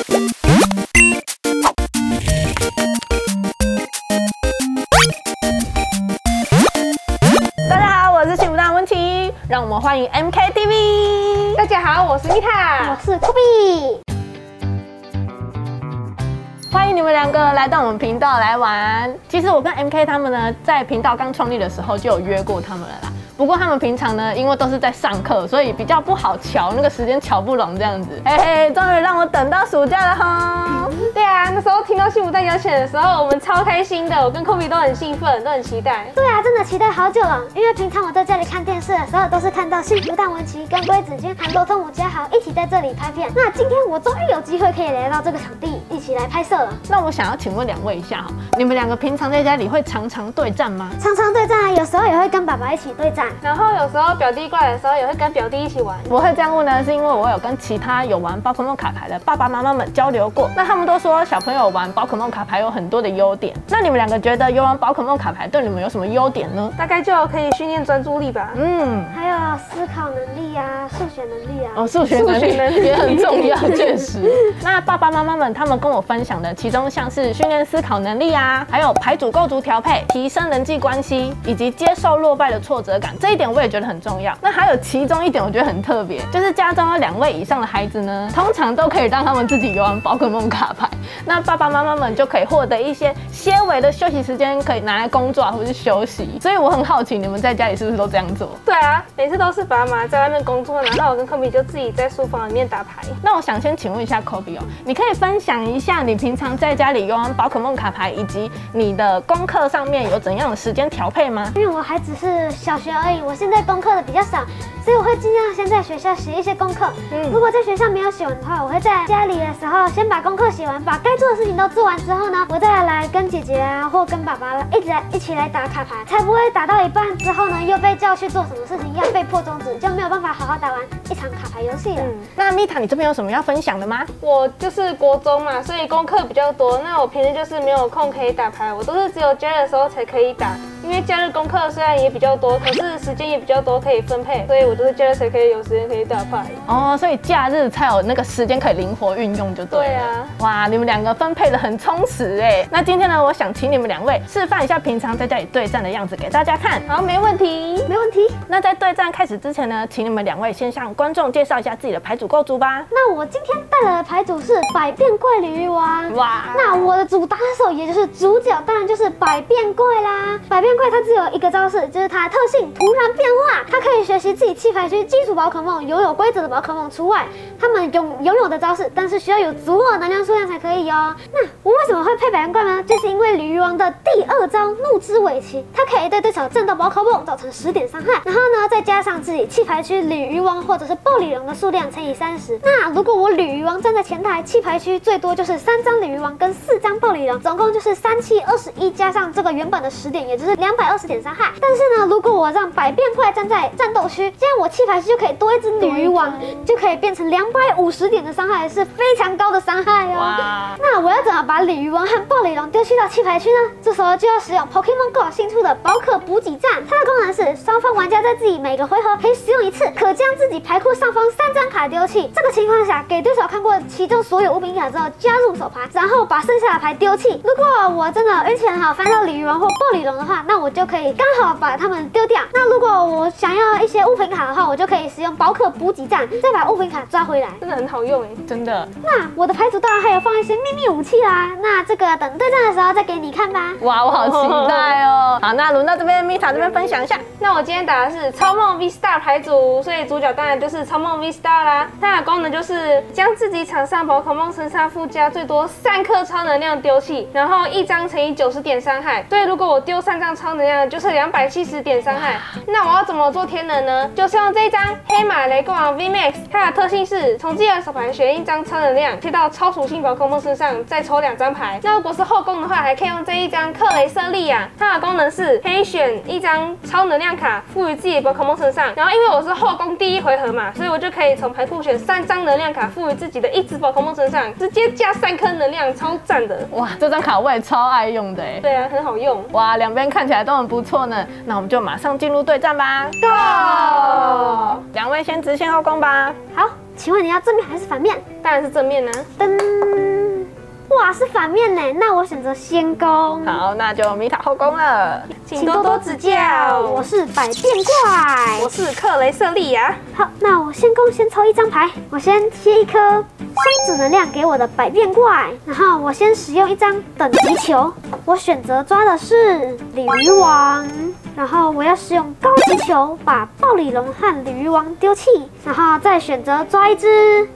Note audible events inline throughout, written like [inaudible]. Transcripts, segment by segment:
大家好，我是幸福大文琪，让我们欢迎 MKTV。大家好，我是米塔，我是 Kobe。欢迎你们两个来到我们频道来玩。其实我跟 MK 他们呢，在频道刚创立的时候就有约过他们了啦。不过他们平常呢，因为都是在上课，所以比较不好瞧，那个时间瞧不拢这样子。嘿嘿，终于让我等到暑假了哈！对啊，那时候听到幸福蛋邀请的时候，我们超开心的，我跟 Kobe 都很兴奋，都很期待。对啊，真的期待好久了。因为平常我在家里看电视的时候，都是看到幸福蛋文琪跟龟子君、韩国通武家豪一起在这里拍片。那今天我终于有机会可以来到这个场地，一起来拍摄了。那我想要请问两位一下哈，你们两个平常在家里会常常对战吗？常常对战啊，有时候也会跟爸爸一起对战。然后有时候表弟过来的时候，也会跟表弟一起玩。我会这样问呢，是因为我有跟其他有玩宝可梦卡牌的爸爸妈妈们交流过，那他们都说小朋友玩宝可梦卡牌有很多的优点。那你们两个觉得游玩宝可梦卡牌对你们有什么优点呢？大概就可以训练专注力吧。嗯，还有思考能力啊，数学能力啊。哦，数学能力数学能力也很重要，确实。[laughs] 那爸爸妈妈们他们跟我分享的，其中像是训练思考能力啊，还有排组构筑调配、提升人际关系，以及接受落败的挫折感，这一点我也觉得很重要。那还有其中一点我觉得很特别，就是家中有两位以上的孩子呢，通常都可以让他们自己玩宝可梦卡牌，那爸爸妈妈们就可以获得一些些微的休息时间，可以拿来工作啊，或是休息。所以我很好奇，你们在家里是不是都这样做？对啊，每次都是爸妈在外面工作，然后我跟 Kobe 就自己在书房里面打牌。那我想先请问一下 Kobe 哦，你可以分享一下你平常在家里游玩宝可梦卡牌，以及你的功课上面有怎样的时间调配吗？因为我还只是小学而已，我现在功课的比较少，所以我会尽量先在学校写一些功课。嗯如果在学校没有写完的话，我会在家里的时候先把功课写完，把该做的事情都做完之后呢，我再来跟姐姐啊或跟爸爸一直来一起来打卡牌，才不会打到一半之后呢又被叫去做什么事情，要被迫终止，就没有办法好好打完一场卡牌游戏了。嗯，那米塔，你这边有什么要分享的吗？我就是国中嘛，所以功课比较多。那我平时就是没有空可以打牌，我都是只有假日的时候才可以打。因为假日功课虽然也比较多，可是时间也比较多可以分配，所以我都是假日才可以有时间可以打牌。哦，所以假日才有那个时间可以灵活运用，就对了。对啊哇，你们两个分配的很充实哎。那今天呢，我想请你们两位示范一下平常在家里对战的样子给大家看。好，没问题。没问题。那在对战开始之前呢，请你们两位先向观众介绍一下自己的牌组构筑吧。那我今天带来的牌组是百变怪鲤鱼王。哇，那我的主打手也就是主角，当然就是百变怪啦。百变怪它只有一个招式，就是它的特性突然变化，它可以学习自己弃牌区基础宝可梦拥有规则的宝可梦除外，它们拥拥有的招式，但是需要有足够的能量数量才可以哦。那我为什么会配百变怪呢？就是因为鲤鱼王的第二招怒之尾鳍，它可以对对手战斗宝可梦造成十点伤害，然后呢再加上自己弃牌区鲤鱼王或者是暴鲤龙的数量乘以三十。那如果我鲤鱼王站在前台，弃牌区最多就是三张鲤鱼王跟四张暴鲤龙，总共就是三七二十一加上这个原本的十点，也就是两百二十点伤害。但是呢，如果我让百变怪站在战斗区，这样我弃牌区就可以多一只鲤鱼王，就可以变成两百五十点的伤害，是非常高的伤害哦。那我要怎么把鲤鱼王和暴鲤龙丢弃到弃牌区呢？这时候就要使用 Pokemon Go 新出的宝可补给站，它的功能是双方玩家在自己每个回合可以使用一次，可将自己牌库上方三张卡丢弃。这个情况下，给对手看过其中所有物品卡之后加入手牌，然后把剩下的牌丢弃。如果我真的运气很好翻到鲤鱼王或暴鲤龙的话，那我就可以刚好把它们丢掉。那如果我想要一些物品卡的话，我就可以使用宝可补给站，再把物品卡抓回来。真的很好用哎。真的，那我的牌组当然还有放一些秘密武器啦，那这个等对战的时候再给你看吧。哇，我好期待哦。[laughs] 好，那轮到这边 Mita 这边分享一下。那我今天打的是超梦 V Star 牌组，所以主角当然就是超梦 V Star 啦。它的功能就是将自己场上宝可梦身上附加最多三颗超能量丢弃，然后一张乘以九十点伤害。所以如果我丢三张超能量，就是两百七十点伤害。那我要怎么做天能呢？就是用这一张黑马雷公王 V Max，它的特性是从自己的手牌选一张超能量贴到超属性宝可梦身上，再抽两张牌。那如果是后宫的话，还可以用这一张克雷瑟利亚，它的功能是可以选一张超能量卡赋予自己的宝可梦身上。然后因为我是后宫第一回合嘛，所以我就可以从牌库选三张能量卡赋予自己的一只宝可梦身上，直接加三颗能量，超赞的。哇，这张卡我也超爱用的哎。对啊，很好用。哇，两边看起来都很不错呢。那我们就马上进入对战吧。Go！两位先直线后攻吧。好，请问你要正面还是反面？当然是正面呢、噔，哇，是反面呢，那我选择先攻。好，那就米塔后宫了。请多多指教。我是百变怪，我是克雷瑟利亚。好，那我先攻，先抽一张牌。我先贴一颗双子能量给我的百变怪，然后我先使用一张等级球。我选择抓的是鲤鱼王，然后我要使用高级球把暴鲤龙和鲤鱼王丢弃，然后再选择抓一只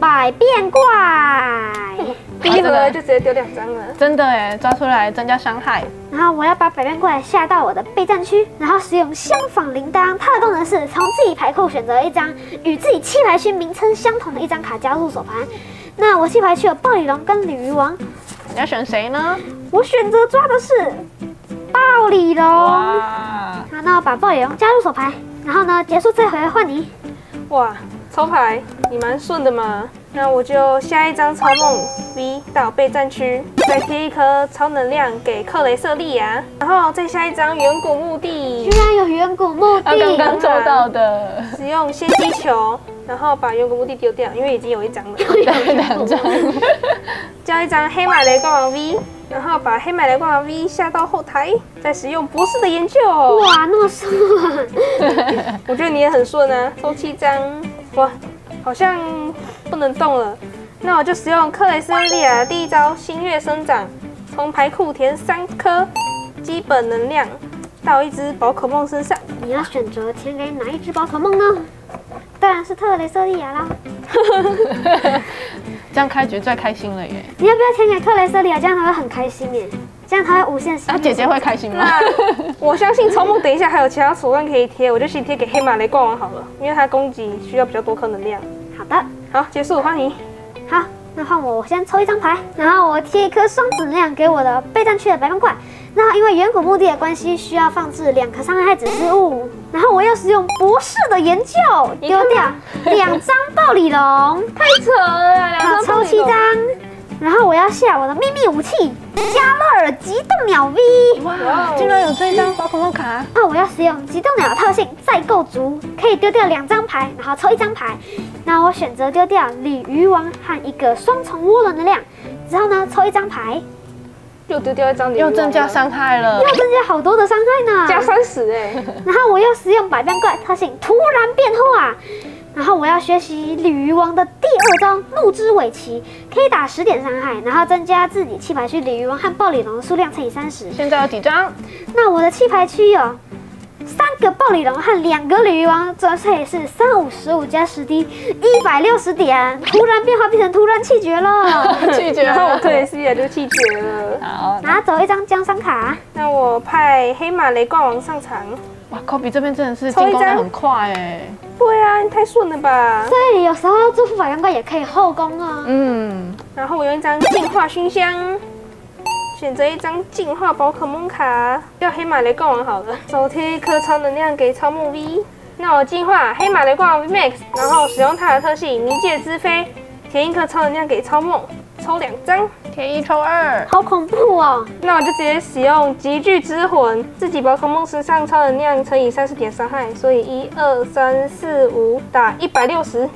百变怪。第一回就直接丢两张了。真的哎，抓出来增加伤害。然后我要把百变怪下到我的备战区，然后使用相仿铃铛。它的功能是从自己牌库选择一张与自己弃牌区名称相同的一张卡加入手盘。那我弃牌区有暴鲤龙跟鲤鱼王，你要选谁呢？我选择抓的是暴鲤龙。好，那我把暴鲤龙加入手牌，然后呢，结束这回合换你。哇，抽牌你蛮顺的嘛。那我就下一张超梦 V 到备战区，再贴一颗超能量给克雷瑟利亚，然后再下一张远古墓地居，然有远古墓他刚刚地，抽到的，使用先机球，然后把远古墓地丢掉，因为已经有一张了。有，两张。交一张黑马雷光王 V，然后把黑马雷光王 V 下到后台，再使用博士的研究。哇，那么顺。[laughs] 我觉得你也很顺啊，抽七张，哇，好像不能动了。那我就使用克雷斯利亚的第一招星月生长，从牌库填三颗基本能量到一只宝可梦身上。你要选择填给哪一只宝可梦呢？当然是特雷瑟利亚啦。[laughs] 这样开局最开心了耶！[laughs] 你要不要填给特雷瑟利亚？这样他会很开心耶，这样他会无限幸啊，姐姐会开心吗？我相信超梦等一下还有其他手段可以贴，我就先贴给黑马雷冠王好了，因为它攻击需要比较多颗能量。好的，好，结束，欢迎。好，那换我，我先抽一张牌，然后我贴一颗双子能量给我的备战区的白方怪。那因为远古墓地的关系，需要放置两颗伤害指示物，然后我要使用博士的研究丢掉两张暴鲤龙，太扯了啦，两好张抽七张，然后我要下我的秘密武器加勒尔极冻鸟 V。哇哇，竟然有这一张宝可梦卡，那我要使用极冻鸟的特性再构足，可以丢掉两张牌，然后抽一张牌。那我选择丢掉鲤鱼王和一个双重涡轮能量，之后呢抽一张牌，又丢掉一张，又增加，伤害了又。增加好多的伤害呢。加三十哎，[laughs] 然后我又使用百变怪特性突然变化，然后我要学习鲤鱼王的第二招怒之尾鳍，可以打十点伤害，然后增加自己弃牌区鲤鱼王和暴鲤龙的数量乘以三十。现在有几张？那我的弃牌区有三个暴鲤龙和两个鲤鱼王，总也是三五十五加十滴一百六十点。突然变化变成突然气绝了，[laughs] 气绝然后我了。克雷斯利亚就气绝了。好，拿走一张江山卡。那我派黑马雷冠王上场。哇，Kobe 这边真的是进攻的很快哎。对啊，你太顺了吧。所以有时候祝福百变怪也可以后宫哦。嗯，然后我用一张净化熏香，选择一张净化宝可梦卡，要黑马雷冠王好了。手贴一颗超能量给超梦 V。那我净化黑马雷冠王 V Max，然后使用它的特性冥界之飞，填一颗超能量给超梦，抽两张。贴一抽二，好恐怖哦！那我就直接使用极具之魂，自己宝可梦身上超能量乘以三十点伤害，所以一二三四五打一百六十。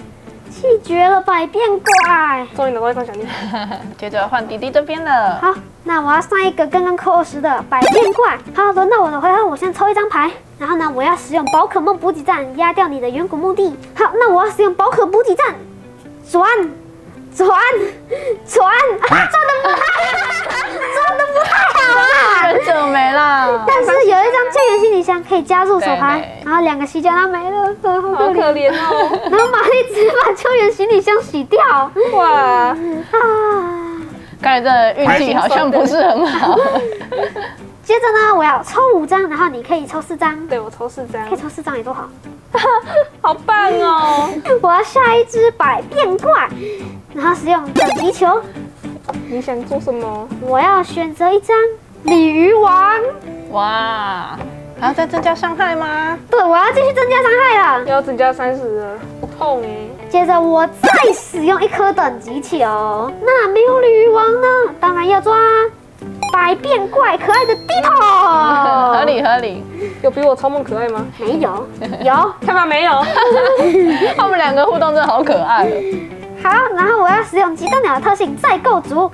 气绝了百变怪。终于拿到一张奖励。[laughs] 接着换弟弟这边了。好，那我要上一个刚刚扣二十的百变怪。好，轮到我的回合，我先抽一张牌。然后呢，我要使用宝可梦补给站压掉你的远古墓地。好，那我要使用宝可补给站，转转转，啊，转的不太，转的不太好啊。忍者 [laughs] 没了。[laughs] 但是有一张救援行李箱可以加入手对牌，然后两个洗脚它没了，呃好好可怜。哦！然后玛丽直接把救援行李箱洗掉哇啊！哇，看来这运气好像不是很好。[laughs] 接着呢，我要抽五张，然后你可以抽四张，对我抽四张可以，抽四张也多好。[laughs] 好棒哦！[laughs] 我要下一只百变怪，然后使用等级球，你想做什么？我要选择一张鲤鱼王。哇，还要再增加伤害吗？对，我要继续增加伤害了。要增加三十了，痛哎！接着我再使用一颗等级球，那没有鲤鱼王呢？当然要抓百变怪可爱的低头。合理合理。有比我超梦可爱吗？没有，[laughs] 有。看吧，没有。[laughs] 他们两个互动真的好可爱哦。好，然后我要使用极冻鸟的特性再构筑，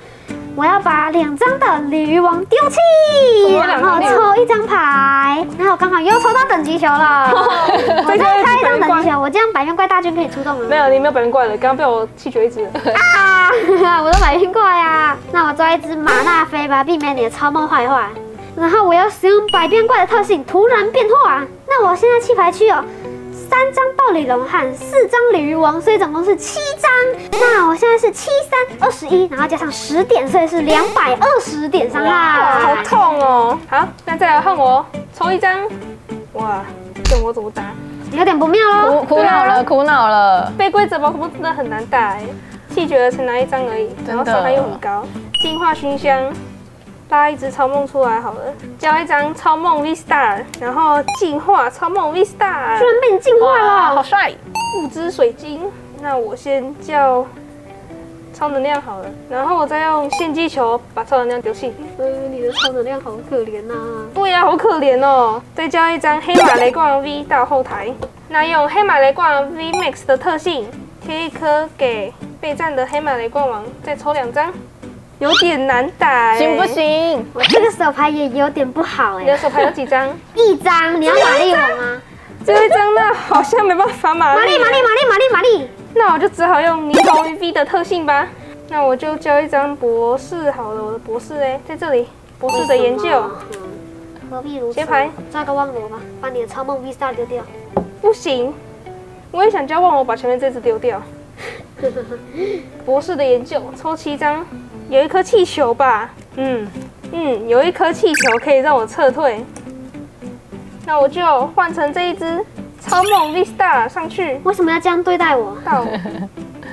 我要把两张的鲤鱼王丢弃，然后抽一张牌，然后刚好又抽到等级球了。[laughs] 我再开一张等级球，我这样百变怪大军可以出动了。没有，你没有百变怪了，刚刚被我气绝一只了。啊！[laughs] 我的百变怪啊！那我抓一只马纳菲吧，避免你的超梦坏坏。然后我要使用百变怪的特性突然变化。那我现在弃牌区有三张暴鲤龙和四张鲤鱼王，所以总共是七张。那我现在是七三二十一，然后加上十点，所以是两百二十点伤哇，好。痛哦！好，那再来换我抽一张。哇，这我怎么打？有点不妙喽。苦苦恼了，苦恼了。被规则宝可梦真的很难打哎，气绝了才拿一张而已，然后伤害又很高。净化熏香，拉一只超梦出来好了，交一张超梦 V Star，然后进化超梦 V Star，居然被你进化了，好了！帅！物资水晶。那我先叫超能量好了，然后我再用献祭球把超能量丢弃。嗯，你的超能量好可怜呐、对呀、好可怜哦。再交一张黑马雷冠 V 到后台，那用黑马雷冠 V Max 的特性贴一颗给备战的黑马雷冠王，再抽两张，有点难打、欸，行不？行？我这个手牌也有点不好哎、你的手牌有几张？一张，你要玛丽我吗？这一张，那好像没办法玛丽。玛丽，玛丽，玛丽，玛丽，玛丽。那我就只好用霓虹 V 的特性吧。那我就交一张博士好了，我的博士哎，在这里，博士的研究。嗯何必如此？切牌，抓个忘我吧，把你的超梦 V Star 丢掉。不行，我也想交换我把前面这只丢掉。[laughs] 博士的研究，抽七张，有一颗气球吧？嗯嗯，有一颗气球可以让我撤退。那我就换成这一只超梦 V Star 上去为什么要这样对待我？到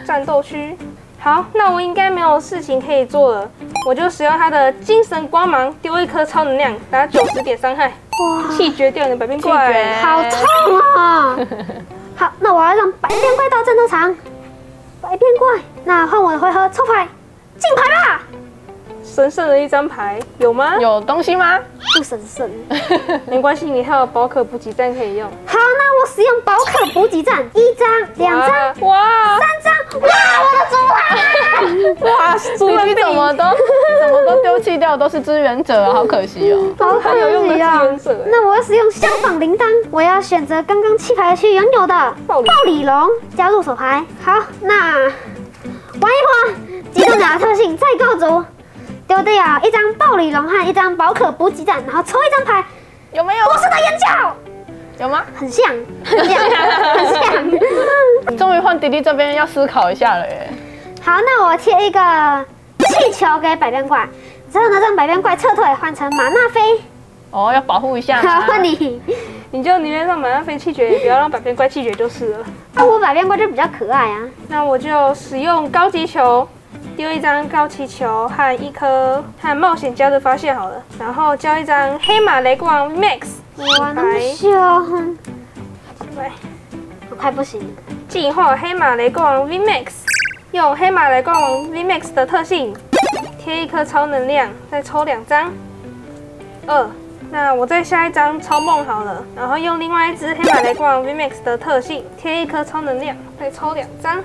战斗区。好，那我应该没有事情可以做了，我就使用它的精神光芒丢一颗超能量，打九十点伤害，哇，气绝掉你的百变怪。好痛啊！好，那我要让百变怪到战斗场。百变怪，那换我的回合抽牌，进牌吧。神圣的一张牌，有吗？有东西吗？不神圣。[laughs] 没关系，你还有宝可补给站可以用。好，那我使用宝可补给站，一张、两张、哇哇三张。哇，我的猪啊！[laughs] 哇！猪你怎么都怎么都丢弃掉，都是支援者啊，好可惜哦。好可有用啊支援者哎！那我要使用相仿铃铛，我要选择刚刚弃牌区拥有的暴鲤龙加入手牌。好，那玩一会儿，机动甲的特性再构筑，丢掉一张暴鲤龙和一张宝可补给站，然后抽一张牌，有没有？博士的眼角，有吗？很像，很像，很像。[laughs] 终于换迪迪这边要思考一下了耶。好，那我贴一个气球给百变怪，之后呢让百变怪撤退，换成马纳菲。哦，要保护一下。好，[laughs] 换你。你就宁愿让马拉飞气绝，也不要让百变怪气绝就是了。那我百变怪就比较可爱啊。那我就使用高级球，丢一张高级球和一颗和冒险家的发现好了，然后交一张黑马雷光 Max 哇，那么牌，凶，对，我快不行了。进化黑马雷光 V Max，用黑马雷光王 V Max 的特性，贴一颗超能量，再抽两张。二，那我再下一张超梦好了，然后用另外一只黑马雷光王 V Max 的特性，贴一颗超能量，再抽两张。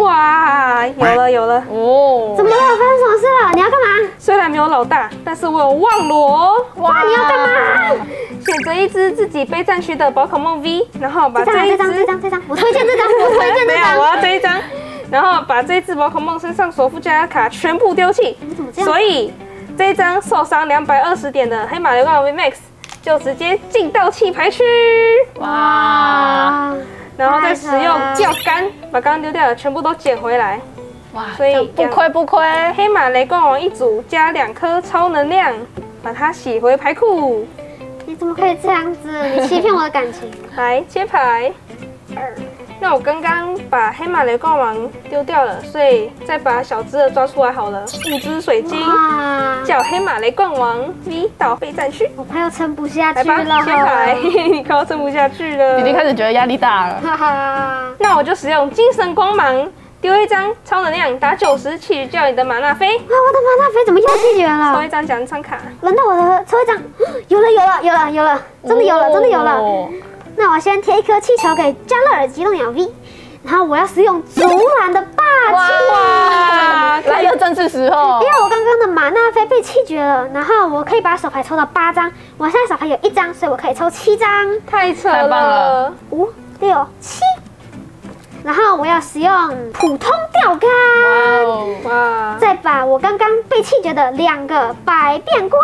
哇，有了有了！哦怎，么了？发生什么事了？你要干嘛？虽然没有老大，但是我有望罗。哇，你要干嘛？选择一只自己备战区的宝可梦 V，然后把这一这张，这张，这张，我推荐这张，[laughs] 我推荐没有，这张我。要这一张，然后把这只宝可梦身上所附加的卡全部丢弃。你怎么这样？所以这一张受伤两百二十点的黑马流浪 V Max 就直接进到弃牌区，哇，啊，然后再使用钓竿把刚刚丢掉的全部都捡回来。哇，所以不亏不亏。黑马雷光王一组加两颗超能量，把它洗回牌库。你怎么可以这样子？你欺骗我的感情。[laughs] 来切牌。二，那我刚刚把黑马雷冠王丢掉了，所以再把小只的抓出来好了。五只水晶，哇，叫黑马雷冠王 V 到备战区。我快要撑不下去了来吧，了。切牌，你快要撑不下去了。已经开始觉得压力大了。哈哈，那我就使用精神光芒，丢一张超能量，打九十起叫你的马纳菲，哇，我的马纳菲怎么又弃绝抽一？张奖赏卡。轮到我了抽一张，[gasps] 有了有了有了有了，真的有了真的有了。哦那我先贴一颗气球给加勒尔机动鸟 V，然后我要使用竹篮的霸气。哇，来了正是时候因。为我刚刚的马纳菲被气绝了，然后我可以把手牌抽到八张，我现在手牌有一张，所以我可以抽七张，太扯太棒了了，五六七。然后我要使用普通钓竿，哇！再把我刚刚被气绝的两个百变怪，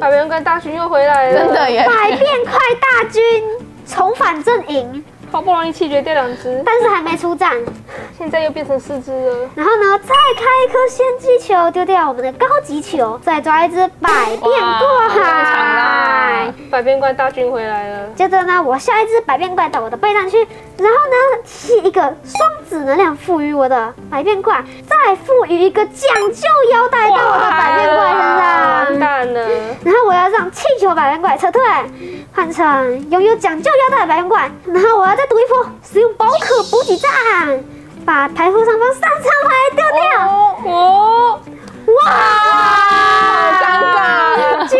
百变怪大军又回来了，真的耶！百变怪大军重返阵营，好不容易气绝掉两只，但是还没出战。现在又变成四只了。然后呢，再开一颗先机球，丢掉我们的高级球，再抓一只百变哇正百变怪大军回来了，接着呢，我下一只百变怪到我的背上去，然后呢，吸一个双子能量赋予我的百变怪，再赋予一个讲究腰带到我的百变怪身上完上。蛋了，然后我要让气球百变怪撤退，换成拥有讲究腰带的百变怪。然后我要再赌一波，使用宝可补给站，把牌库上方三张牌丢掉。哦，哇！好尴尬居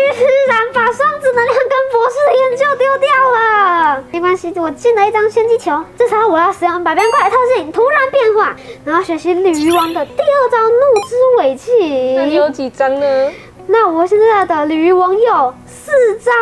然把双子能量跟博士的研究丢掉了。没关系，我进了一张先机球，至少我要使用百变怪的特性突然变化，然后学习鲤鱼王的第二招怒之尾气。那你有几张呢？那我现在的鲤鱼王有四张，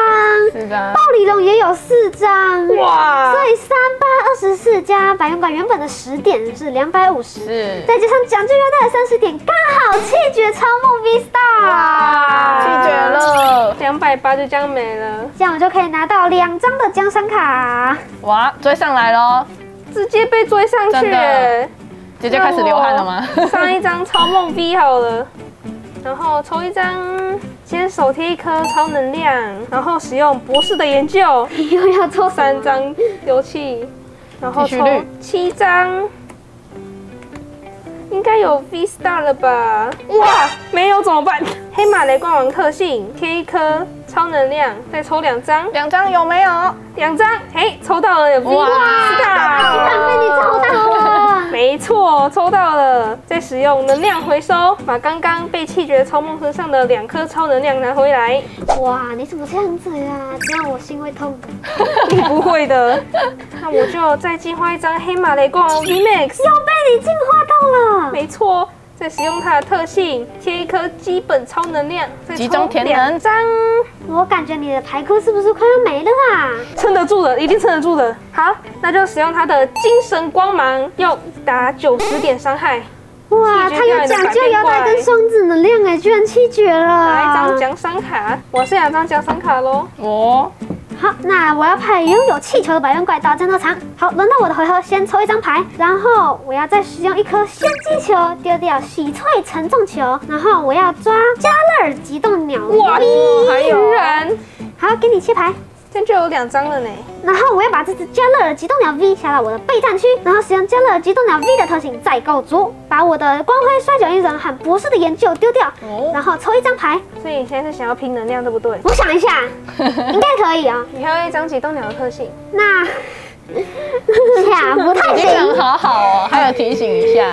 是的暴，鲤龙也有四张。哇所以三八二十四加百元馆原本的十点是两百五十，是再加上讲究腰带的三十点，刚好气绝超梦 V Star。拒绝了。两百八就这样没了，这样我就可以拿到两张的江山卡。哇，追上来喽！直接被追上去。姐姐开始流汗了吗？上一张超梦 V 好了，[laughs] 然后抽一张，先手贴一颗超能量，然后使用博士的研究，[laughs] 又要抽三张丢弃，然后抽七张，应该有 V Star 了吧？哇，没有怎么办？黑马雷冠王特性贴一颗超能量，再抽两张，两张有没有？两张，嘿，抽到了有 V 哇 Star。被你抽到了！没错，抽到了。再使用能量回收，把刚刚被气绝超梦身上的两颗超能量拿回来。哇，你怎么这样子呀？这样我心会痛。你不会的，[laughs] 那我就再进化一张黑马雷光 remix，。又被你进化到了。没错，再使用它的特性，贴一颗基本超能量，集中填张，我感觉你的排库是不是快要没了啊？撑得住的，一定撑得住的。好，那就使用它的精神光芒，要打九十点伤害。哇，它有讲究腰带跟双子能量哎，居然气绝拿一张了。奖赏卡，我是两张奖赏卡喽。哦，好，那我要派拥有气球的百变怪到战斗场。好，轮到我的回合，先抽一张牌，然后我要再使用一颗炫击球丢掉喜翠承重球，然后我要抓加勒尔极冻鸟。哇，还有人，好，给你切牌。这样就有两张了呢。然后我要把这只加勒尔极冻鸟 V 下到我的备战区，然后使用加勒尔极冻鸟 V 的特性再构筑，把我的光辉摔跤艺人和博士的研究丢掉，哦然后抽一张牌。所以你现在是想要拼能量，对不对？我想一下，应该可以哦。你还有一张极冻鸟的特性，那下 [laughs] 不太行。好好哦，还有提醒一下。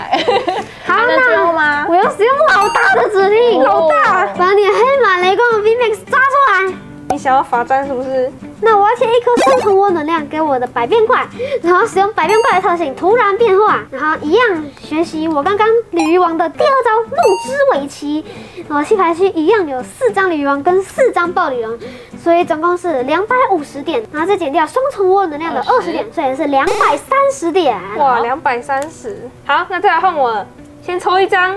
好，那？我要使用老大的指令，老大把你黑马雷光的 V Max 抓出来。你想要罚站是不是？那我要贴一颗双重涡能量给我的百变怪，然后使用百变怪的特性突然变化，然后一样学习我刚刚鲤鱼王的第二招怒之尾鳍。我弃牌区一样有四张鲤鱼王跟四张暴鲤龙，所以总共是两百五十点，然后再减掉双重涡能量的二十点，所以是两百三十点。哇，两百三十。好，那再来换我，先抽一张。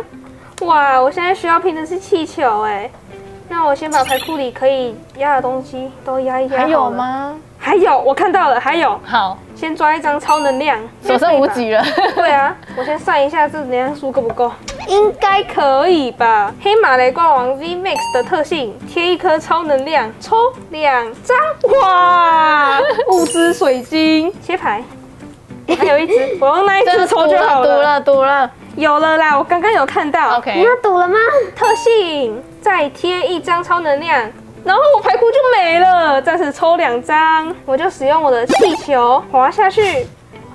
哇，我现在需要拼的是气球哎。那我先把牌库里可以压的东西都压一压。还有？吗？还有，我看到了，还有。好，先抓一张超能量，所剩无几了。[laughs] 对啊，我先算一下这能量数够不够，应该可以吧？黑马雷怪王 V Max 的特性，贴一颗超能量，抽两张，哇！[laughs] 物资水晶，切牌，还有一只，[laughs] 我用那一这个只抽就好了。赌了，赌了。有了啦，我刚刚有看到。你 OK，要赌了吗？特性，再贴一张超能量。然后我排骨就没了，暂时抽两张，我就使用我的气球滑下去，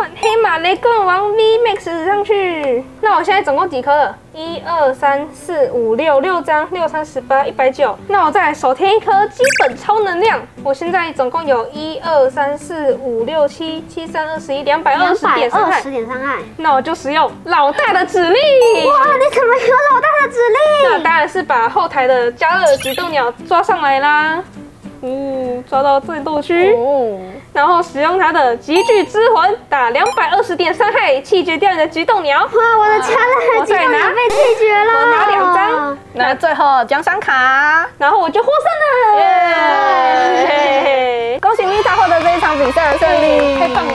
换黑马雷棍王 V Max 上去。那我现在总共几颗了？一二三四五六六张，六三十八，一百九。那我再来手添一颗基本超能量。我现在总共有一二三四五六七七三二十一，两百二十点伤害二十。点伤害。那我就使用老大的指令。哇，你怎么有老大的指令？那当然是把后台的加勒尔极冻鸟抓上来啦。嗯，抓到战斗区，哦，然后使用他的极具之魂，打两百二十点伤害，气绝掉你的极冻鸟。哇，我的加勒尔激动鸟被气绝了。我拿两张。那最后奖赏卡，然后我就获胜了，耶！恭喜米塔获得这一场比赛的胜利，太棒了！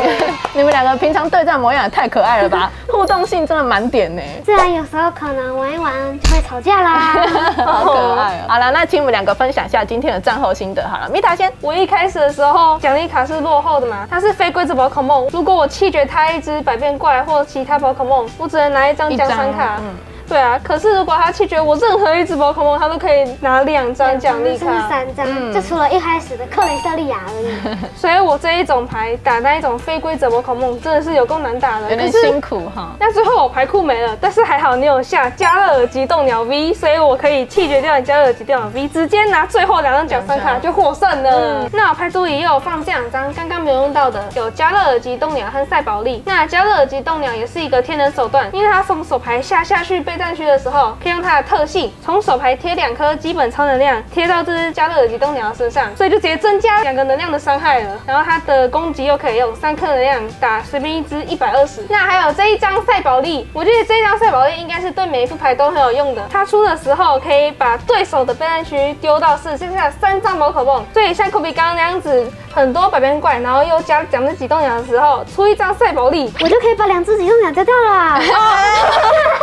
你们两个平常对战模样也太可爱了吧，[laughs] 互动性真的满点呢，虽然有时候可能玩一玩就会吵架啦。[laughs] 好可爱哦。好了，那请你们两个分享一下今天的战后心得好了，米塔先。我一开始的时候奖励卡是落后的嘛，它是非规则宝可梦，如果我弃绝它一只百变怪或其他宝可梦，我只能拿一张奖赏卡。嗯对啊，可是如果他弃绝我任何一只宝可梦，他都可以拿两张奖励甚至卡。三张，嗯就除了一开始的克雷瑟利亚而已。所以我这一种牌打那一种非规则宝可梦真的是有够难打的。有点辛苦哈。那最后我牌库没了，但是还好你有下加勒尔极冻鸟 V，所以我可以弃绝掉你加勒尔极冻鸟 V，直接拿最后两张奖赏卡就获胜了。那我牌组里也有放这两张刚刚没有用到的，有加勒尔极冻鸟和赛宝利。那加勒尔极冻鸟也是一个天然手段，因为它从手牌下下去战区的时候，可以用它的特性从手牌贴两颗基本超能量贴到这只加勒尔极冻鸟身上，所以就直接增加两个能量的伤害了。然后它的攻击又可以用三颗能量打随便一只一百二十。那还有这一张赛宝利，我觉得这一张赛宝利应该是对每一副牌都很有用的。它出的时候可以把对手的备战区丢到是剩下三张宝可梦，所以像科比刚刚那样子，很多百变怪，然后又加两只极冻鸟的时候，出一张赛宝利，我就可以把两只极冻鸟丢掉了。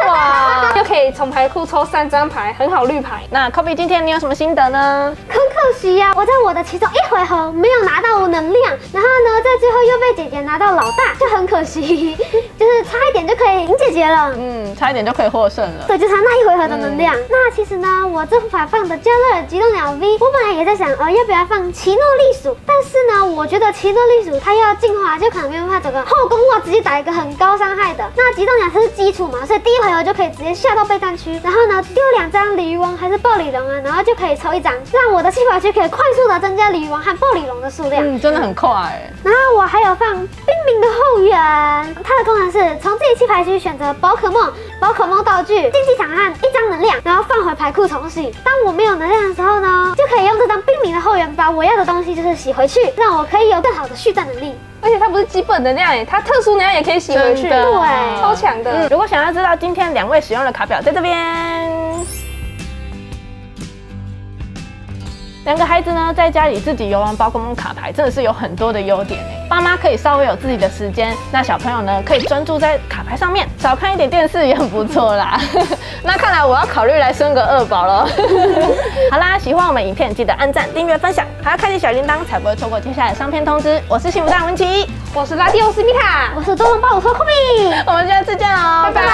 [laughs] 哇，[laughs] 就可以从牌库抽三张牌，很好绿牌。那 Kobe 今天你有什么心得呢？很可惜呀、我在我的其中一回合没有拿到能量，然后呢，在最后又被姐姐拿到老大，就很可惜，[laughs] 就是差一点就可以赢姐姐了。嗯，差一点就可以获胜了。对，就差那一回合的能量。那其实呢，我这副牌放的加勒尔极冻鸟 V，我本来也在想，呃，要不要放奇诺利鼠？但是呢，我觉得奇诺利鼠它要进化，就可能没有办法整个后宫哇，直接打一个很高伤害的。那极冻鸟它是基础嘛，所以第一回合就可以直接下到备战区，然后呢丢两张鲤鱼王还是暴鲤龙啊，然后就可以抽一张，让我的气泡区可以快速的增加鲤鱼王和暴鲤龙的数量。嗯，真的很快哎。然后我还有放冰明的后援，它的功能是从自己弃牌区选择宝可梦、宝可梦道具、竞技场和一张能量，然后放回牌库重洗。当我没有能量的时候呢，就可以用这张冰明的后援把我要的东西就是洗回去，让我可以有更好的续战能力。而且它不是基本能量诶，它特殊能量也可以洗回去，的对超强的。嗯，如果想要知道今天两位使用的卡表，在这边。两个孩子呢，在家里自己游玩宝可梦卡牌，真的是有很多的优点哎。爸妈可以稍微有自己的时间，那小朋友呢，可以专注在卡牌上面，少看一点电视也很不错啦。[laughs] 那看来我要考虑来生个二宝了。[laughs] 好啦，喜欢我们影片，记得按赞、订阅、分享，还要开启小铃铛，才不会错过接下来的上片通知。我是幸福大文琪，我是拉蒂欧斯米塔，我是多隆暴龙托科比，我们下次见喽，拜拜。